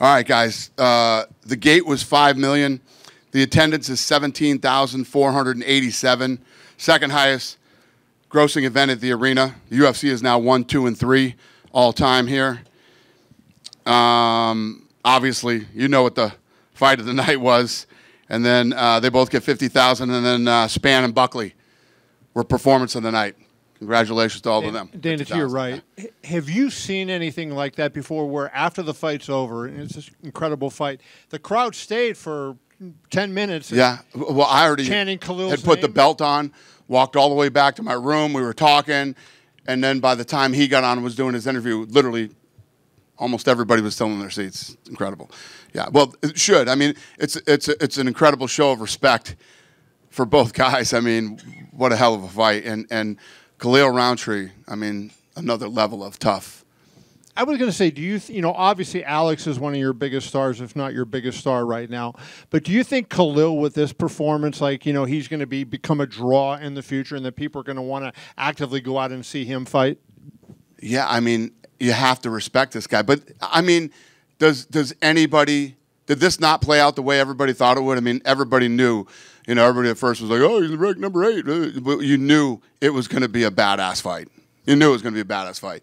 All right, guys. Uh, the gate was five million. The attendance is seventeen thousand four hundred eighty-seven. Second highest grossing event at the arena. The UFC is now one, two, and three all time here. Um, obviously, you know what the fight of the night was, and then uh, they both get fifty thousand, and then uh, Spann and Buckley were performance of the night. Congratulations to all of them. Dana, to your 50,000. right, have you seen anything like that before where after the fight's over, and it's this incredible fight, the crowd stayed for 10 minutes? Yeah. Well, I already Chanting Khalil's had put the belt on, walked all the way back to my room. We were talking, and then by the time he got on and was doing his interview, literally almost everybody was still in their seats. It's incredible. Yeah. Well, it should. I mean, it's it's it's an incredible show of respect for both guys. I mean, what a hell of a fight, and and Khalil Rountree. I mean, another level of tough. I was going to say, do you, you know, obviously Alex is one of your biggest stars, if not your biggest star right now. But do you think Khalil, with this performance, like, you know, he's going to be become a draw in the future and that people are going to want to actively go out and see him fight? Yeah, I mean, you have to respect this guy. But I mean, does does anybody did this not play out the way everybody thought it would? I mean, everybody knew. You know, everybody at first was like, "Oh, he's ranked number eight. But you knew it was going to be a badass fight. You knew it was going to be a badass fight.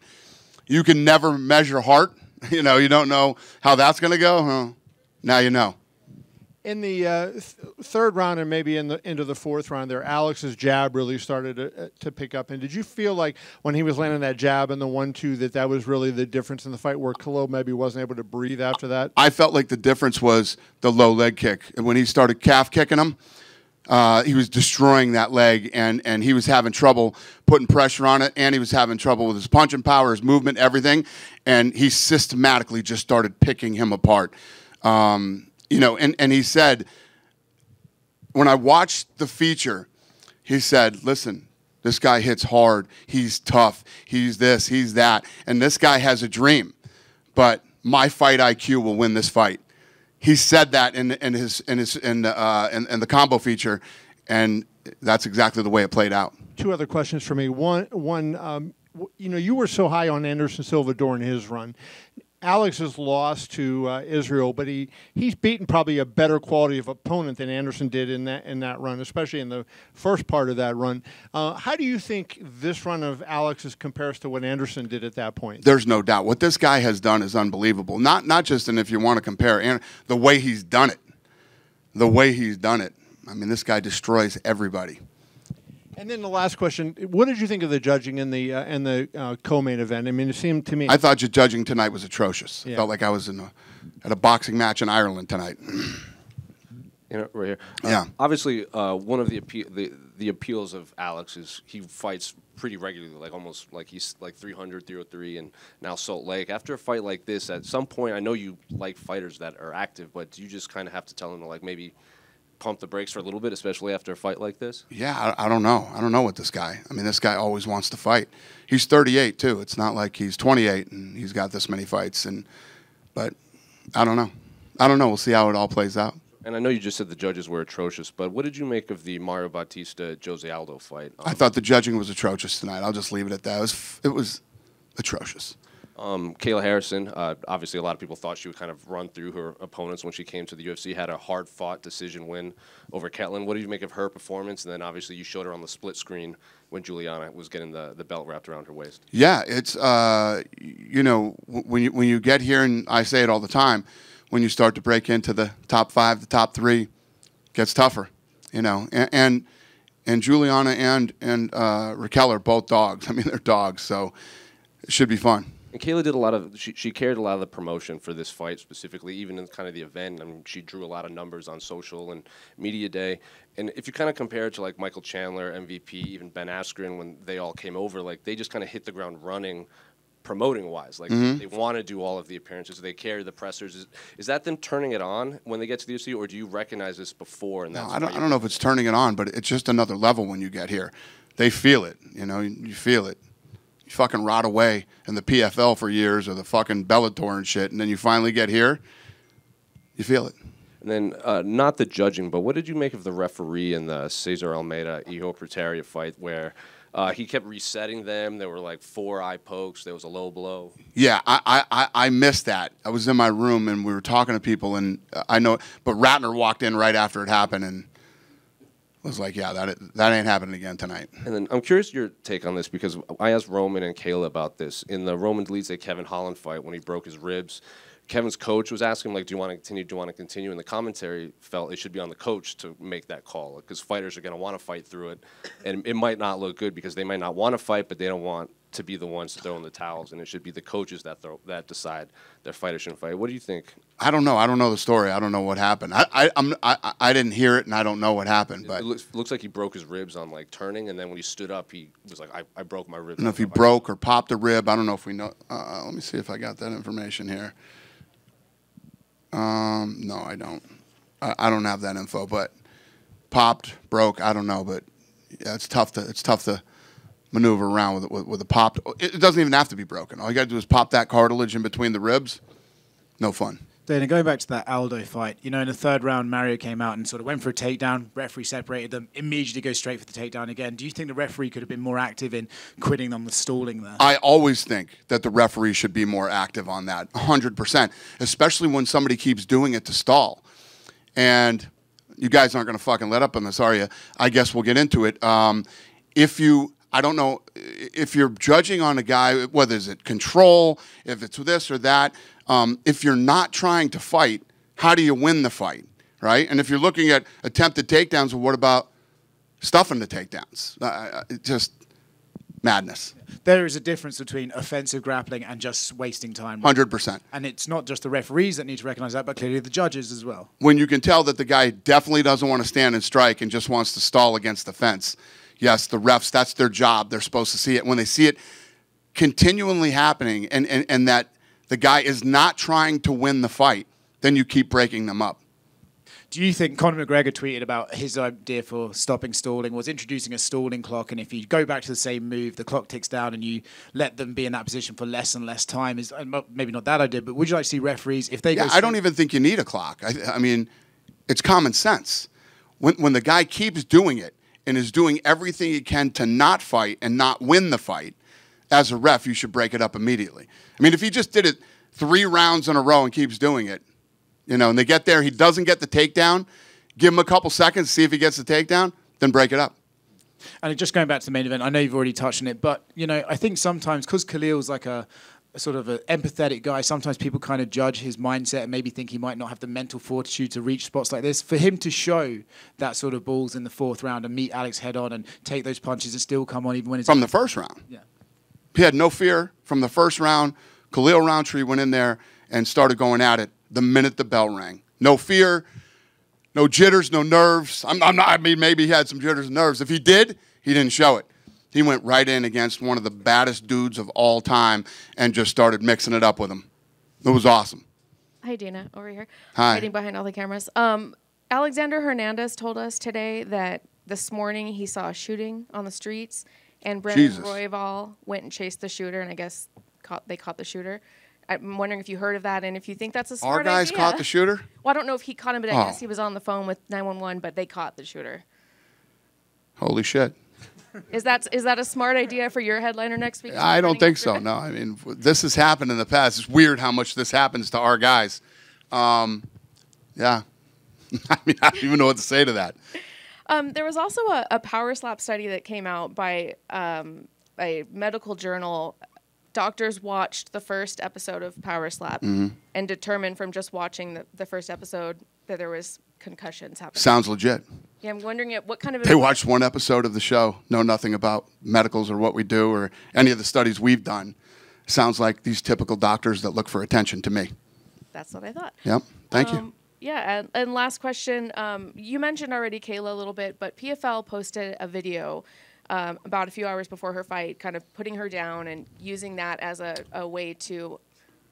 You can never measure heart. You know, you don't know how that's going to go. Huh? Now you know. In the uh, th- third round and maybe in the into the fourth round, there Alex's jab really started to, uh, to pick up. And did you feel like when he was landing that jab and the one-two that that was really the difference in the fight, where Khalil maybe wasn't able to breathe after that? I felt like the difference was the low leg kick. And when he started calf kicking him, uh, he was destroying that leg, and, and he was having trouble putting pressure on it, and he was having trouble with his punching power, his movement, everything. And he systematically just started picking him apart. Um, you know, and, and he said, when I watched the feature, he said, listen, this guy hits hard. He's tough. He's this, he's that. And this guy has a dream. But my fight IQ will win this fight. He said that in, in his in his in, uh, in, in the combo feature, and that's exactly the way it played out. two other questions for me. One, one, um, you know, you were so high on Anderson Silva during his run. Alex has lost to uh, Israel, but he, he's beaten probably a better quality of opponent than Anderson did in that in that run, especially in the first part of that run. Uh, how do you think this run of Alex's compares to what Anderson did at that point? There's no doubt what this guy has done is unbelievable. Not not just in if you want to compare, and the way he's done it, the way he's done it. I mean, this guy destroys everybody. And then the last question: What did you think of the judging in the uh, in the uh, co-main event? I mean, it seemed to me. I thought your judging tonight was atrocious. I felt like I was in a, at a boxing match in Ireland tonight. You know, right here. Uh, Yeah. Obviously, uh, one of the, appe- the the appeals of Alex is he fights pretty regularly, like almost like he's like 300, 303, and now Salt Lake. After a fight like this, at some point, I know you like fighters that are active, but do you just kind of have to tell him to like maybe pump the brakes for a little bit, especially after a fight like this? Yeah, I, I don't know. I don't know what this guy. I mean, this guy always wants to fight. He's 38 too. It's not like he's 28 and he's got this many fights. And but I don't know. I don't know. We'll see how it all plays out. And I know you just said the judges were atrocious, but what did you make of the Mario Bautista Jose Aldo fight? I thought the judging was atrocious tonight. I'll just leave it at that. It was it was atrocious. Um, Kayla Harrison, uh, obviously, a lot of people thought she would kind of run through her opponents when she came to the UFC. Had a hard fought decision win over Ketlen. What did you make of her performance? And then obviously, you showed her on the split screen when Julianna was getting the, the belt wrapped around her waist. Yeah, it's uh, you know when you when you get here, and I say it all the time, when you start to break into the top five, the top three, gets tougher, you know. And and, and Julianna and and uh, Raquel are both dogs. I mean, they're dogs, so it should be fun. And Kayla did a lot of she, she carried a lot of the promotion for this fight specifically, even in kind of the event. I mean, she drew a lot of numbers on social and media day. And if you kind of compare it to like Michael Chandler, MVP, even Ben Askren when they all came over, like they just kind of hit the ground running. Promoting wise, like Mm-hmm. they want to do all of the appearances, they carry the pressers. Is, is that them turning it on when they get to the UFC, or do you recognize this before? And No, I don't I don't know if it's turning it on, but it's just another level when you get here. They feel it, you know. You, you feel it. You fucking rot away in the PFL for years or the fucking Bellator and shit, and then you finally get here. You feel it. And then, uh, not the judging, but what did you make of the referee in the Cesar Almeida Iho Prateria fight where uh, he kept resetting them? There were like four eye pokes. There was a low blow. Yeah, I, I, I- I missed that. I was in my room and we were talking to people, and uh, I know, but Ratner walked in right after it happened and was like, "Yeah, that that ain't happening again tonight." And then I'm curious your take on this because I asked Roman and Kayla about this in the Roman Dolidze Kevin Holland fight when he broke his ribs. Kevin's coach was asking him like, "Do you want to continue? Do you want to continue?" And the commentary felt it should be on the coach to make that call because fighters are going to want to fight through it, and it might not look good because they might not want to fight, but they don't want to be the ones to throw in the towels, and it should be the coaches that throw that decide their fighter shouldn't fight. What do you think? I don't know. I don't know the story. I don't know what happened. I I, I'm, I I didn't hear it, and I don't know what happened. But it looks, looks like he broke his ribs on like turning, and then when he stood up, he was like, "I, I broke my ribs." I don't know if he broke or popped a rib. I don't know if we know. Uh, let me see if I got that information here. Um, no, I don't. I, I don't have that info. But popped, broke. I don't know. But yeah, it's tough to it's tough to maneuver around with with, with a popped. It, doesn't even have to be broken. All you got to do is pop that cartilage in between the ribs. No fun. Dana, going back to that Aldo fight, you know, in the third round, Mario came out and sort of went for a takedown. Referee separated them, immediately go straight for the takedown again. Do you think the referee could have been more active in quitting on the stalling there? I always think that the referee should be more active on that, 100%, especially when somebody keeps doing it to stall. And you guys aren't going to fucking let up on this, are you? I guess we'll get into it. Um, if you, I don't know, if you're judging on a guy, whether it's control, if it's this or that, um, if you're not trying to fight, how do you win the fight, right? And if you're looking at attempted takedowns, well, what about stuffing the takedowns? Uh, just madness. There is a difference between offensive grappling and just wasting time. Hundred percent. And it's not just the referees that need to recognize that, but clearly the judges as well. When you can tell that the guy definitely doesn't want to stand and strike and just wants to stall against the fence. Yes, the refs, that's their job. They're supposed to see it. When they see it continually happening and, and, and that the guy is not trying to win the fight, then you keep breaking them up. Do you think Conor McGregor tweeted about his idea for stopping stalling was introducing a stalling clock, and if you go back to the same move, the clock ticks down, and you let them be in that position for less and less time? Is maybe not that idea, but would you like to see referees if they? Yeah, go I don't even think you need a clock. I, I mean, it's common sense. When when the guy keeps doing it and is doing everything he can to not fight and not win the fight, as a ref, you should break it up immediately. I mean, if he just did it three rounds in a row and keeps doing it, you know, and they get there, he doesn't get the takedown, give him a couple seconds, see if he gets the takedown, then break it up. And just going back to the main event, I know you've already touched on it, but you know, I think sometimes because Khalil's like a, a sort of an empathetic guy, sometimes people kind of judge his mindset and maybe think he might not have the mental fortitude to reach spots like this. For him to show that sort of balls in the fourth round and meet Alex head on and take those punches and still come on even when it's from the first round. Yeah. He had no fear from the first round. Khalil Rountree went in there and started going at it the minute the bell rang. No fear, no jitters, no nerves. I'm, I'm not, I mean, maybe he had some jitters and nerves. If he did, he didn't show it. He went right in against one of the baddest dudes of all time and just started mixing it up with him. It was awesome. Hi, Dana, over here. Hi. Hiding behind all the cameras. Um, Alexander Hernandez told us today that this morning he saw a shooting on the streets, and Brandon Royval went and chased the shooter, and I guess caught, they caught the shooter. I'm wondering if you heard of that and if you think that's a Our guys idea. caught the shooter. Well, I don't know if he caught him, but I Oh. guess he was on the phone with 911, but they caught the shooter. Holy shit. Is that is that a smart idea for your headliner next week? I don't think so. No, I mean this has happened in the past. It's weird how much this happens to our guys. Um, yeah, I mean I don't even know what to say to that. Um, there was also a, a power slap study that came out by um, a medical journal. Doctors watched the first episode of Power Slap Mm-hmm. and determined from just watching the, the first episode that there was concussions happening. Sounds legit. Yeah, I'm wondering at what kind of They watched one episode of the show, know nothing about medicals or what we do or any of the studies we've done. Sounds like these typical doctors that look for attention to me. That's what I thought. Yep. Thank you. Um, Yeah, and, and last question. Um, you mentioned already Kayla a little bit, but PFL posted a video um, about a few hours before her fight, kind of putting her down and using that as a, a way to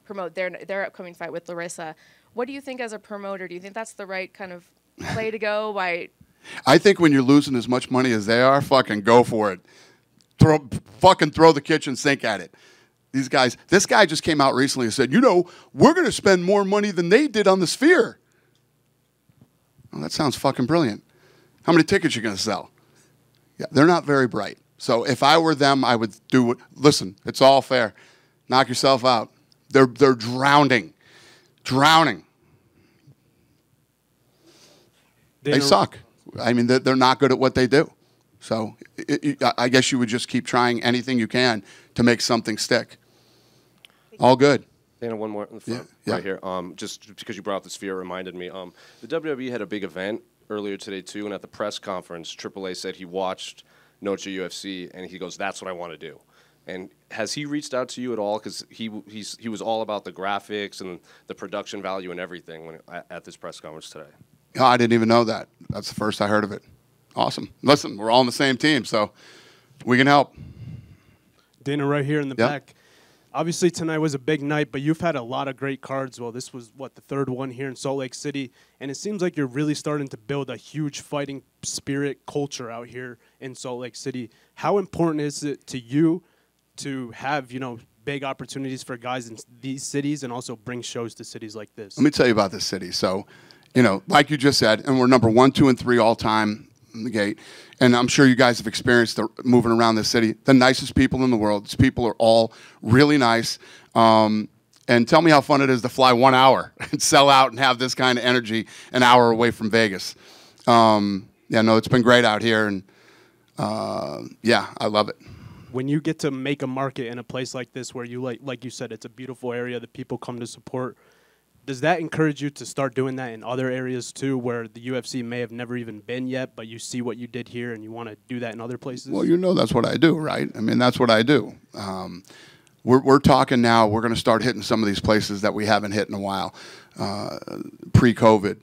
promote their their upcoming fight with Larissa. What do you think as a promoter? Do you think that's the right kind of play to go? By I think when you're losing as much money as they are, fucking go for it. Throw, fucking throw the kitchen sink at it. These guys, this guy just came out recently and said, you know, we're going to spend more money than they did on the sphere. Well, that sounds fucking brilliant. How many tickets you going to sell? Yeah, they're not very bright. So if I were them, I would do what. Listen, it's all fair. Knock yourself out. They're they're drowning, drowning. They Dana- suck. I mean, they're, they're not good at what they do. So it, it, I guess you would just keep trying anything you can to make something stick. All good. Dana, one more in the front, Yeah, yeah. right here. Um, just because you brought up the sphere, reminded me. Um, the WWE had a big event earlier today too, and at the press conference, AAA said he watched Noche UFC, and he goes, "That's what I want to do." And has he reached out to you at all? Because he he's he was all about the graphics and the production value and everything when at, at this press conference today. Oh, I didn't even know that. That's the first I heard of it. Awesome. Listen, we're all on the same team, so we can help. Dana, right here in the Yep. back. Obviously, tonight was a big night, but you've had a lot of great cards. Well, this was what the third one here in Salt Lake City, and it seems like you're really starting to build a huge fighting spirit culture out here in Salt Lake City. How important is it to you to have you know big opportunities for guys in these cities and also bring shows to cities like this? Let me tell you about this city. So, you know, like you just said, and we're number one, two, and three all time in the gate. And I'm sure you guys have experienced the, moving around this city. The nicest people in the world. These people are all really nice. Um, and tell me how fun it is to fly one hour and sell out and have this kind of energy an hour away from Vegas. Um, yeah, no, it's been great out here, and uh, yeah, I love it. when you get to make a market in a place like this where you like like you said it's a beautiful area that people come to support does that encourage you to start doing that in other areas too where the UFC may have never even been yet but you see what you did here and you want to do that in other places Well, you know that's what I do, right? I mean, that's what I do. Um, we're, we're talking now. We're going to start hitting some of these places that we haven't hit in a while, uh, pre-COVID.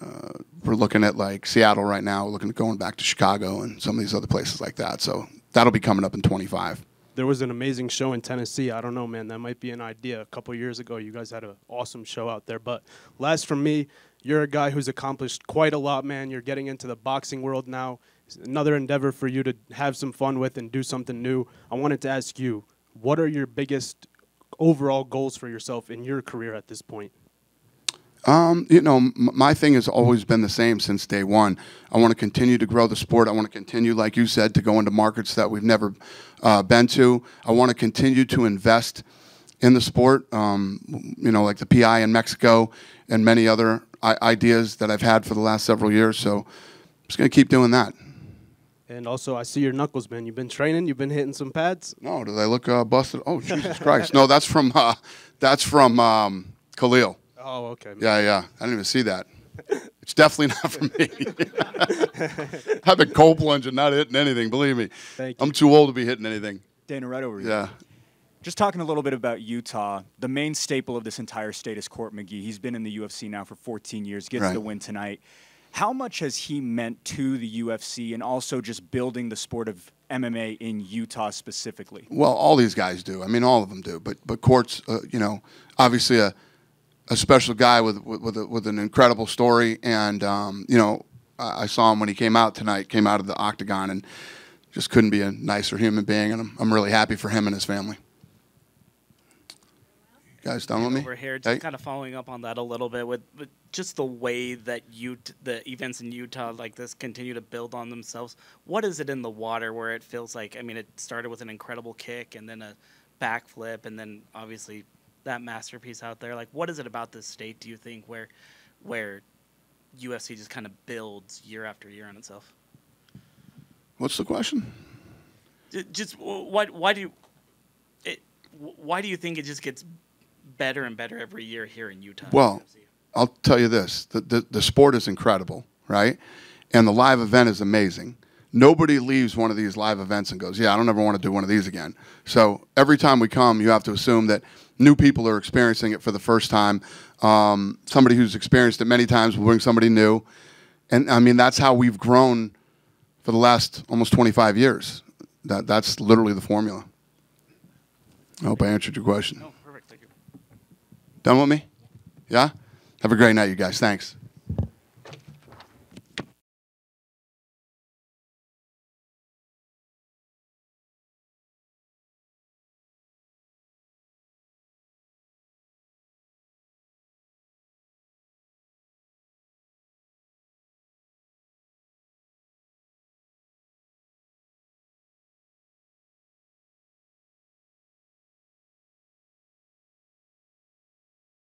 Uh, we're looking at like Seattle right now. We're looking at going back to Chicago and some of these other places like that. So that'll be coming up in 25. There was an amazing show in Tennessee. I don't know, man. That might be an idea. A couple years ago, you guys had an awesome show out there. But last from me, you're a guy who's accomplished quite a lot, man. You're getting into the boxing world now. It's another endeavor for you to have some fun with and do something new. I wanted to ask you, what are your biggest overall goals for yourself in your career at this point? Um, you know, m- my thing has always been the same since day one. I want to continue to grow the sport. I want to continue, like you said, to go into markets that we've never uh, been to. I want to continue to invest in the sport. Um, you know, like the PI in Mexico and many other I- ideas that I've had for the last several years. So, I'm just going to keep doing that. And also, I see your knuckles, man. You've been training. You've been hitting some pads. No, do they look uh, busted? Oh, Jesus Christ! No, that's from uh, that's from um, Khalil. Oh, okay. Yeah, yeah. I didn't even see that. It's definitely not for me. I've been cold plunging, not hitting anything. Believe me, Thank you. I'm too old to be hitting anything. Dana, right over here. Yeah. Just talking a little bit about Utah, the main staple of this entire state is Court McGee. He's been in the UFC now for 14 years, gets Right. the win tonight. How much has he meant to the UFC and also just building the sport of MMA in Utah specifically? Well, all these guys do. I mean, all of them do. But but Court's, uh, you know, obviously a a special guy with with with, a, with an incredible story. And um, you know, I I saw him when he came out tonight. Came out of the octagon and just couldn't be a nicer human being. And I'm I'm really happy for him and his family. You guys done with me? over here, just Hey? kind of following up on that a little bit with, with just the way that you the events in Utah like this continue to build on themselves. What is it in the water where it feels like? I mean, it started with an incredible kick and then a backflip, and then obviously that masterpiece out there. Like, what is it about this state? Do you think where where UFC just kind of builds year after year on itself? What's the question? Just why why do you it? Why do you think it just gets better and better every year here in Utah? Well, I'll tell you this: the, the the sport is incredible, right? And the live event is amazing. Nobody leaves one of these live events and goes, "Yeah, I don't ever want to do one of these again." So every time we come, you have to assume that new people are experiencing it for the first time. Um, somebody who's experienced it many times will bring somebody new, and I mean that's how we've grown for the last almost 25 years. That that's literally the formula. I hope I answered your question. no, perfect. Thank you. Done with me? Yeah? Have a great night, you guys. Thanks.